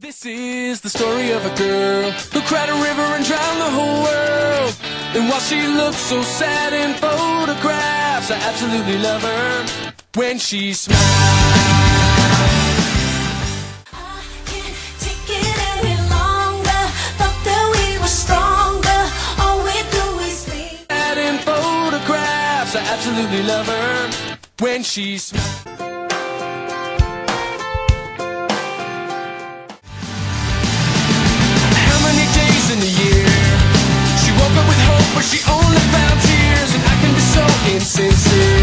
This is the story of a girl who cried a river and drowned the whole world. And while she looks so sad in photographs, I absolutely love her when she smiles. I can't take it any longer. Thought that we were stronger. All we do is leave. Sad in photographs, I absolutely love her when she smiles. But she only found tears, and I can be so insincere.